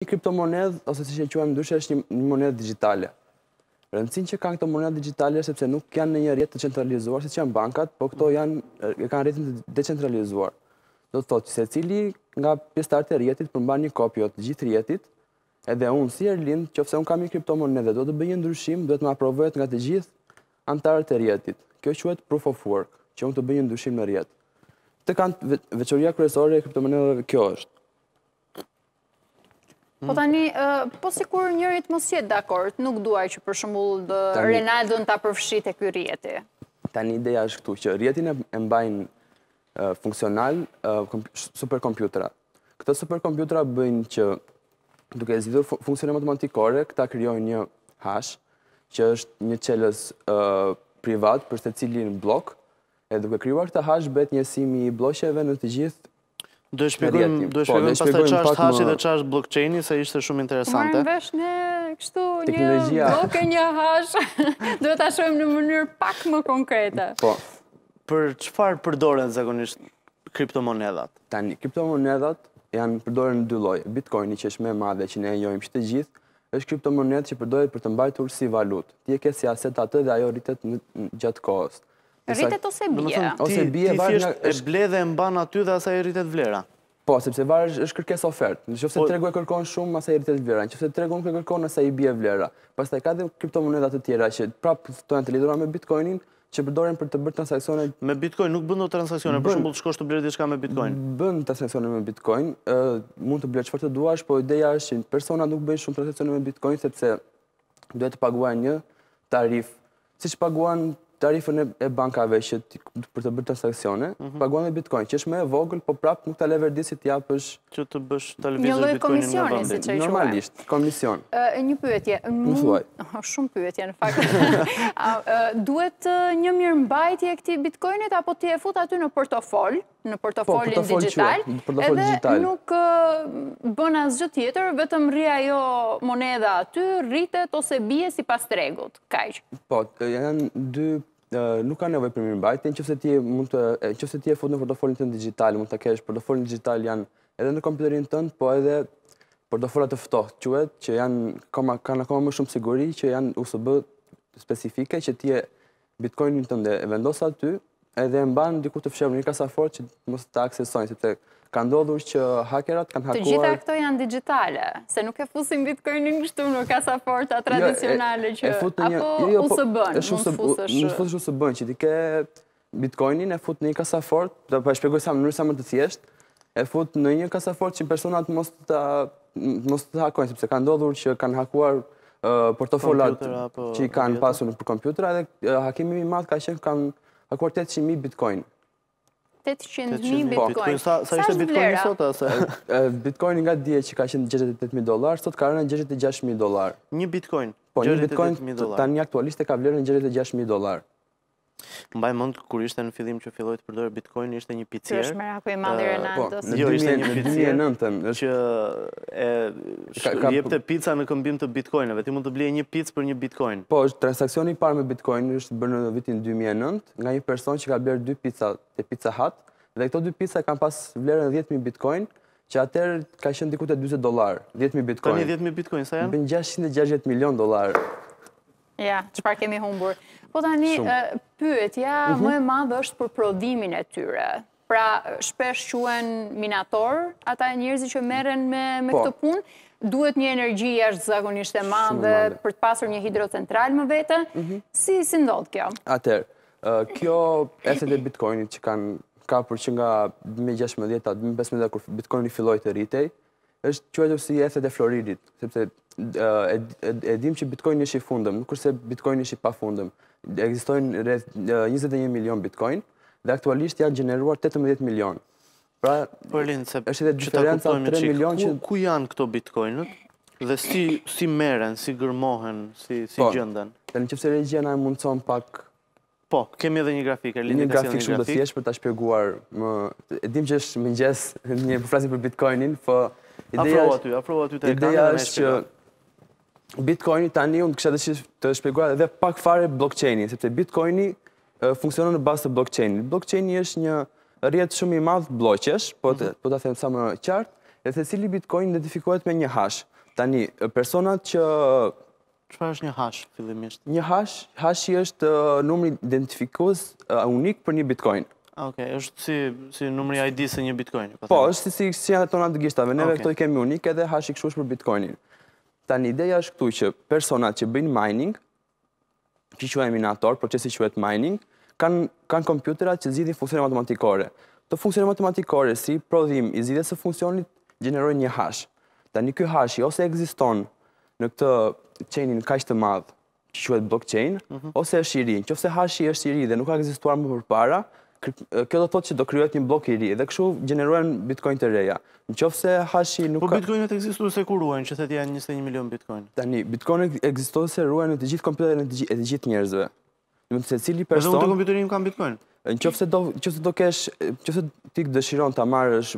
Një kriptomonedhë, ose siç e quajmë ndryshe, është një monedhë digjitale. Rëndësinë që kanë këto monedha digjitale, sepse nuk janë në një rrjet të centralizuar, siç janë bankat, po këto janë, e kanë rrjetin të decentralizuar. Do të thotë, secili nga pjesëtarët e rrjetit përmban një kopje të gjithë rrjetit, edhe unë si Erlind, qoftë se unë kam një kriptomonedhë dhe do të bëj një ndryshim, do të më aprovohet nga të gjithë anëtarët e rrjetit. Kjo quhet proof of work, që unë të bëj një ndryshim në rrjet. Të kanë veçoria kryesore e kriptomonedhave kjo është. Po tani, po sikur njëri t'mos jetë dakord, nuk dua që për shembull Renaldon ta përfshij te ky rrjeti. Tani ideja është këtu, që rrjetin e mbajnë funksional superkompjutera. Këta superkompjutera bëjnë që duke zgjidhur funksione matematikore, këta krijojnë një hash, që është një çelës privat për secilin bllok, e duke krijuar këtë hash, bëhet njësimi i blloqeve në të gjithë Do e shpjegojmë, do e shpjegojmë pastaj çfarë është hashi dhe çfarë është blockchain se është shumë interesante. Marr vesh unë kështu një bllok e një hash. Do ta shohim në mënyrë pak më konkrete. Po. Për çfarë përdoren zakonisht kriptomonedhat? Tani, kriptomonedhat janë përdoren në dy lloje. Bitcoini që është më e madhja që ne e njohim të gjithë, është kriptomonedhë që përdoret për të mbajtur si valutë. Ti e ke si aset atë dhe ajo rritet gjatë kohës. Rritet ose bie? Ose bie, varet nga... Ti e ble dhe e mban aty dhe asaj i rritet vlera. Po, sepse varet është kërkesë-ofertë. Në qoftë se po- tregu e kërkon shumë, asaj i rritet vlera. Në qoftë se tregu nuk e kërkon, asaj i bie vlera. Pastaj ka dhe kriptomonedha të tjera që prapë janë të lidhura me bitcoinin, që përdoren për të bërë transaksione... Me bitcoin nuk bën dot transaksione, për shembull të shkosh të blesh diçka me bitcoin? Bën transaksione me bitcoin, mund të blesh çfarë të duash, po ideja është që personat nuk bëjnë shumë transaksione me bitcoin, sepse duhet të paguajnë një tarifë Siç paguan tarifën e bankave që për të bërë transaksione, mhm. paguan me Bitcoin, që është më e vogël, po prapë nuk të leverdis të japësh që të bësh të lëvizësh Bitcoinin në vendin. Një lloj komisioni siç e Normalisht, komision. Një pyetje, më thuaj. Shumë pyetje në fakt. Duhet një mirëmbajtje e këtij Bitcoinit apo ti e fut aty në portofol? në portofolin po, digital, edhe nuk bën asgjë tjetër, vetëm rri ajo monedha aty, rritet ose bie sipas tregut, kaq. Po, janë dy nuk ka nevojë për mirëmbajtje, në qoftë se ti e fut në portofolin tënd digital, mund ta kesh portofolin digital janë edhe në kompjuterin tënd, po edhe portofola të ftohtë, quhen që janë kanë akoma më shumë siguri që janë USB specifike që ti e Bitcoinin tënd e vendos aty, edhe e mban diku të fshehur në një kasafortë që mos ta aksesojnë, sepse ka ndodhur që hakerat kanë hakuar... Të gjitha këto janë digitale, se nuk e fusin bitcoinin kështu në kasaforta jo, tradicionale që... Apo jo, jo, po, USB-në, mund të fusësh... Mund të fusësh USB-në që ti ke bitcoinin, e fut në një kasafortë, dhe po e shpjegoj në mënyrë sa më të thjeshtë, e fut në një kasafort që personat mos të mos të hakojnë, sepse ka ndodhur që kanë hakuar portofolat që i kanë pasur në kompjuter, edhe hakimi më i madh ka qenë kanë hakuar 800.000 bitcoin. 800.000 bitcoin. Sa ishte bitcoin sot, a s'e? Bitcoini nga dje që ka qenë 68.000 dolar, sot ka rënë 66.000 dolar. Një bitcoin? Po, një bitcoin tani aktualisht ka vlerën 66.000 dolar. Mbaj mend kur ishte në fillim që filloi të përdorej Bitcoin ishte një picier. Që është meraku i madh i eh, Renaldos. Po, në jo, ishte një picier në 2009 që e jepte pizza në këmbim të Bitcoinëve. Ti mund të blije një pizza për një Bitcoin. Po, është transakcioni i parë me Bitcoin është bërë në vitin 2009 nga një person që ka blerë dy pizza te Pizza Hut dhe këto dy pizza kanë pas vlerën 10000 Bitcoin që atëherë ka qenë diku te 40 dollar, 10000 Bitcoin. Tani 10000 Bitcoin sa janë? Bën 660 milion dollar. Ja, çfarë kemi humbur. Po tani, pyetja mhm. më e madhe është për prodhimin e tyre. Pra, shpesh quhen minatorë, ata njerëzit që merren me po. këtë punë, duhet një energji jashtë zagonisht e madhe për të pasur një hidrocentral më vete, mhm. si si ndodh kjo? Atëherë, kjo ethet e bitcoinit që kanë kapur që nga 2016-2015 kur bitcoini filloi të rritej, Është quajtur si ethet e floririt, sepse e dim që bitcoini është i fundëm, nuk është se bitcoini është i pafundëm. Ekzistojnë rreth 21 milion bitcoin dhe aktualisht janë gjeneruar 18 milion. Pra, Erlind, se është edhe diferenca 3 milion që... Ku janë këto bitcoinet? Dhe si, si merren, si gërmohen, si, si po, gjenden? Dhe në qoftë se regjia na e mundëson pak Po, kemi edhe një grafik, Erlindi Një grafik shumë të thjesht për ta shpjeguar më e dim që është mëngjes, dhe po flasim për Bitcoinin, po ideja është aty, afrohu aty te ideja është që Bitcoini tani unë kisha dëshirë të shpjegoja edhe pak fare blockchainin, sepse Bitcoini funksionon në bazë të blockchainit. Blockchaini është një rrjet shumë i madh blloqesh, po të, mhm. po ta them sa më qartë, e secili Bitcoin identifikohet me një hash. Tani personat që Çfarë është një hash fillimisht? Një hash, hashi është numri identifikues unik për një Bitcoin. Ok, është si, si numri ID-së një Bitcoini. Po, po është si, si janë tonat të gishtave, neve okay. këto i kemi unik edhe hashi kështu është për Bitcoinin. Tani ideja është këtu që personat që bëjnë mining, që që e minator, procesi quhet mining, kanë kan kompjutera që zgjidhin funksione matematikore. Këto funksione matematikore si prodhim i zgjidhjes së funksionit gjenerojnë një hash. Tani ky hashi ose ekziston në këtë chain-in kaq të madh që quhet blockchain, mhm. ose është i ri. Në qoftë se hashi është i ri dhe nuk ka ekzistuar më përpara, kjo do thotë që do krijohet një bllok i ri dhe kështu gjenerohen Bitcoin të reja. Në qoftë se hashi nuk po ka Po Bitcoin-et ekzistuese ku ruhen, që thatë janë 21 milion Bitcoin. Tani Bitcoin-et ekzistuese ruhen në të gjithë kompjuterin e të gjithë njerëzve. Do të secili person. Edhe unë te kompjuteri im kam Bitcoin. Në qoftë se do, në qoftë se do kesh, në qoftë se ti dëshiron ta marrësh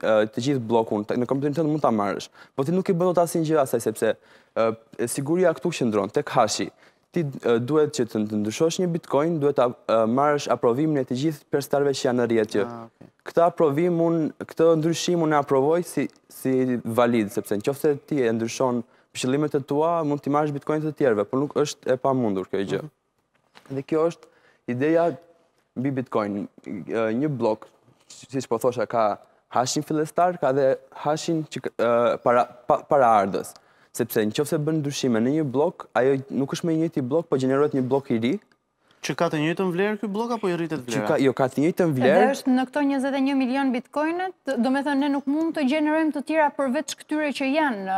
të gjithë bllokun, në kompjuterin tënd mund ta marrësh. Po ti nuk i bën dot asnjë gjë asaj sepse e, siguria këtu qëndron tek hashi. Ti duhet që të ndryshosh një Bitcoin, duhet ta marrësh aprovimin e të gjithë pjesëtarëve që janë në rrjet që. Ah, okay. Këtë aprovim, këtë ndryshim unë e aprovoj si valid, sepse në qoftë se ti e ndryshon qëllimet e tua mund t'ua marrësh bitcoin të tjerëve, por nuk është e pamundur kjo gjë. Mhm. Dhe kjo është ideja mbi bitcoin. Një blok, siç po thosha, ka hashin fillestar, ka dhe hashin paraardhës. Sepse në qoftë se bën ndryshime në një blok, ajo nuk është më i njëjti blok, po gjenerohet një blok i ri, Që ka të njëjtën vlerë ky blok apo i rritet vlera? Jo, ka të njëjtën vlerë. Edhe është në këto 21 milion bitcoinet, domethënë ne nuk mund të gjenerojmë të tjera përveç këtyre që janë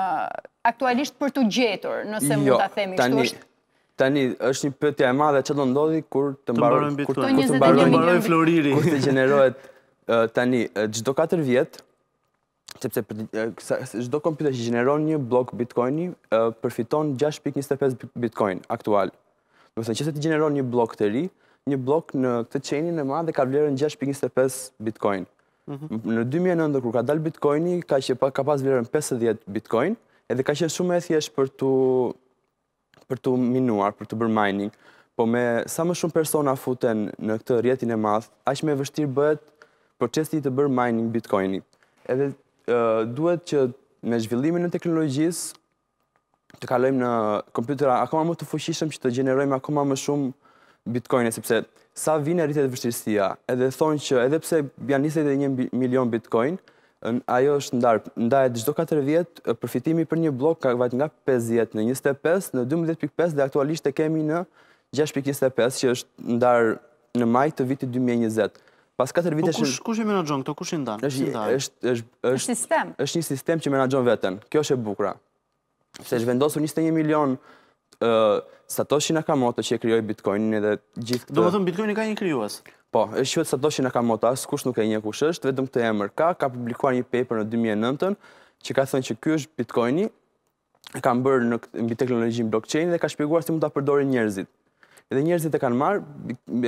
aktualisht për t'u gjetur, nëse mund Jo, të themi kështu. Është... tani është një pyetje e madhe ça do ndodhi kur të mbarojnë bitcoin. Kur të mbarojë floriri. Kur të gjenerohet tani, çdo 4 vjet, sepse çdo kompjuter që gjeneron një blok bitcoini përfiton 6.25 bitcoin aktual. Do të thotë që se ti gjeneron një blok të ri, një blok në këtë chainin e madh ka vlerën 6.25 bitcoin. Mhm. Në 2009 kur ka dalë bitcoini ka që ka pas vlerën 50 bitcoin, edhe ka qenë shumë e thjeshtë për t'u për t'u minuar, për t'u bërë mining, po me sa më shumë persona futen në këtë rrjetin e madh, aq më i vështirë bëhet procesi i të bërë mining bitcoinit. Edhe duhet që me zhvillimin e teknologjisë, të kalojmë në kompjutera akoma më të fuqishëm që të gjenerojmë akoma më shumë bitcoine, sepse sa vjen e rritet vështirësia, edhe thonë që edhe pse janë 21 milion bitcoin, Ajo është ndarë, ndahet çdo katër vjet, përfitimi për një blok ka vajt nga 50 në 25 në 12.5 dhe aktualisht e kemi në 6.25 që është ndarë në maj të vitit 2020. Pas 4 po vitesh... Po kush, kush e menaxhon këto, kush i ndan? Është, është, është, është, sistem. është një sistem që menaxhon veten. Kjo është e bukura. Se është vendosur 21 milion Satoshi Nakamoto që e krijoi Bitcoinin edhe gjithë këtë. Domethënë Bitcoini ka një krijues. Po, është quhet Satoshi Nakamoto, askush nuk e njeh kush është, vetëm këtë emër ka, ka publikuar një paper në 2009-ën që ka thënë që ky është Bitcoini, e kam bërë mbi teknologjinë blockchain dhe ka shpjeguar si mund ta përdorin njerëzit. Edhe njerëzit e kanë marrë,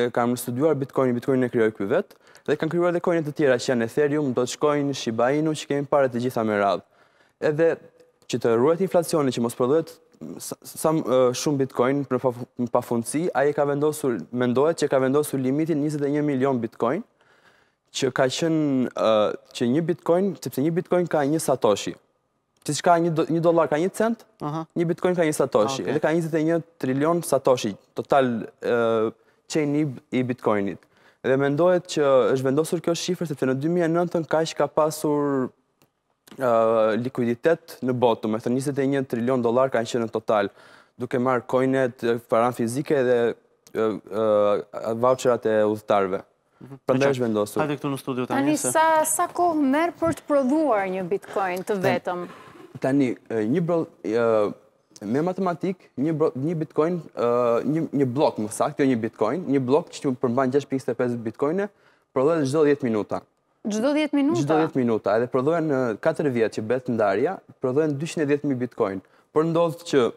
e kanë studiuar Bitcoin, Bitcoinin e krijoi ky vetë, dhe kanë krijuar dhe coine të tjera që janë Ethereum, Dogecoin, Shiba Inu që kemi parë të gjitha me radhë. Edhe që të ruhet inflacioni, që mos prodhohet sa shumë Bitcoin në pafundësi, ai e ka vendosur, mendohet që e ka vendosur limitin 21 milion Bitcoin, që ka qenë që një Bitcoin, sepse një Bitcoin ka një Satoshi. Siç ka një dolar ka një cent, një bitcoin ka një satoshi, edhe ka 21 trilion satoshi, total chain i bitcoinit. Dhe mendohet që është vendosur kjo shifër, sepse në 2009 kaq ka pasur likuiditet në botë, me thënë 21 trilion dolar kanë qenë në total, duke marrë coinet, paranë fizike dhe voucherat e udhëtarëve. Prandaj është vendosur. Hajde këtu në studio tani. Tani sa sa kohë merr për të prodhuar një Bitcoin të vetëm? Tani një bro me matematik, një bro, një Bitcoin, një një bllok më saktë, jo një Bitcoin, një bllok që përmban 6.25 Bitcoin-e, prodhohet çdo 10 minuta. Çdo 10 minuta. Çdo 10 minuta, edhe prodhohen 4 vjet që bëhet ndarja, prodhohen 210.000 Bitcoin. Por ndodh që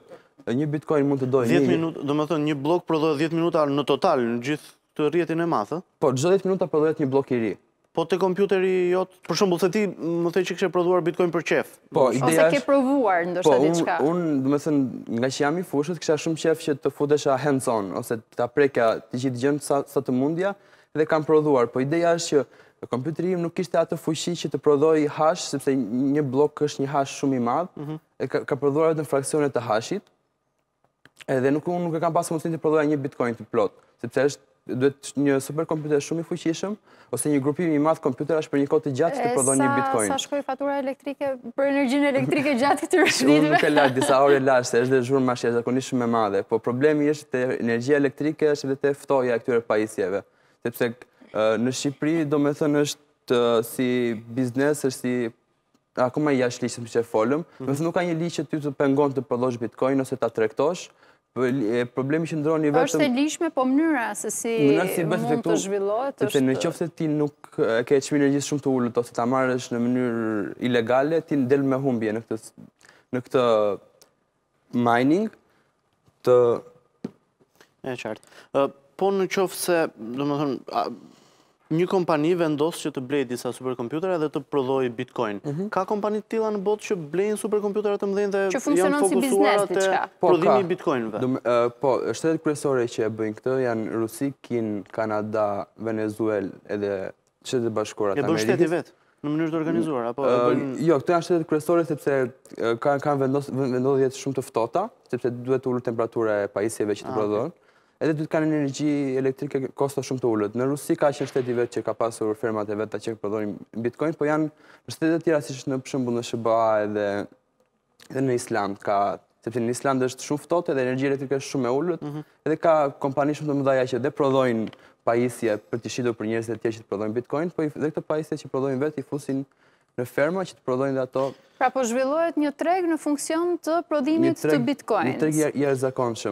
një Bitcoin mund të dojë 10 minuta, domethënë një bllok prodhohet 10 minuta në total në gjithë rrjetin e madh, ë? Po, çdo dhjetë minuta prodhohet një bllok i ri. Po te kompjuteri jot, për shembull, se ti më the që kishe prodhuar Bitcoin për qejf. Po, ideja është. Ose ke provuar ndoshta po, diçka. Po, unë, domethënë, ngaqë jam i fushës, kisha shumë qejf që të futesha hands on ose ta prekja të gjithë gjënë, sa sa të mundja dhe kam prodhuar. Po ideja është që kompjuteri im nuk kishte atë fuqi që të prodhojë hash, sepse një bllok është një hash shumë i madh. Mm -hmm. E ka, ka prodhuar vetëm fraksione të hashit. Edhe nuk unë nuk e kam pas mundësinë të prodhoja një Bitcoin të plotë, sepse është duhet një super kompjuter shumë i fuqishëm ose një grupim i madh kompjuterash për një kohë të gjatë të prodhojë një Bitcoin. Sa shkoi fatura elektrike për energjinë elektrike gjatë këtyre shkrimeve? Unë nuk e, e lashë disa orë e lashë, se është dhe zhurma është, zakonisht shumë e madhe, po problemi është te energjia elektrike është edhe te ftohja e këtyre pajisjeve, sepse në Shqipëri domethënë është si biznes, është si akoma i jashtë ligjit siç e folëm, domethënë nuk ka një ligj që ty të pengon të prodhosh Bitcoin ose ta tregtosh. Po, problemi qëndron vetëm Është e ligjshme po mënyra se si mund të zhvillohet është. Në qoftë se ti nuk e ke çmimin e energjisë shumë të ulët ose ta marrësh në mënyrë ilegale, ti del me humbje në këtë në këtë mining të... E qartë. Po në qoftë se, domethënë, një kompani vendos që të blejë disa superkompjutera dhe të prodhojë bitcoin. Mhm. Ka kompani të tilla në botë që blejnë superkompjutera të mëdhenj dhe janë fokusuar te po, prodhimi i bitcoinëve? Po, shtetet kryesore që e bëjnë këtë janë Rusi, Kinë, Kanada, Venezuelë edhe Shtetet e Bashkuara të Amerikës. E bën shteti vetë në mënyrë të organizuar apo e bën Jo, këto janë shtetet kryesore sepse kanë kanë vendodh vendodhje shumë të ftohta, sepse duhet të ulet temperatura e pajisjeve që të ah, prodhojnë. Edhe duhet kanë energji elektrike kosto shumë të ulët. Në Rusi ka qenë shteti vetë që ka pasur fermat e veta që prodhojnë Bitcoin, po janë në shtetet e tjera siç janë për shembull në SHBA edhe dhe në Island ka, sepse në Island është shumë ftohtë dhe energjia elektrike është shumë e ulët, mhm. edhe ka kompani shumë të mëdhaja që dhe prodhojnë pajisje për të shitur për njerëzit e tjerë që të prodhojnë Bitcoin, po dhe këto pajisje që prodhojnë vetë i fusin në ferma që të prodhojnë dhe ato. Pra po zhvillohet një treg në funksion të prodhimit të Bitcoin. Një treg i jashtëzakonshëm.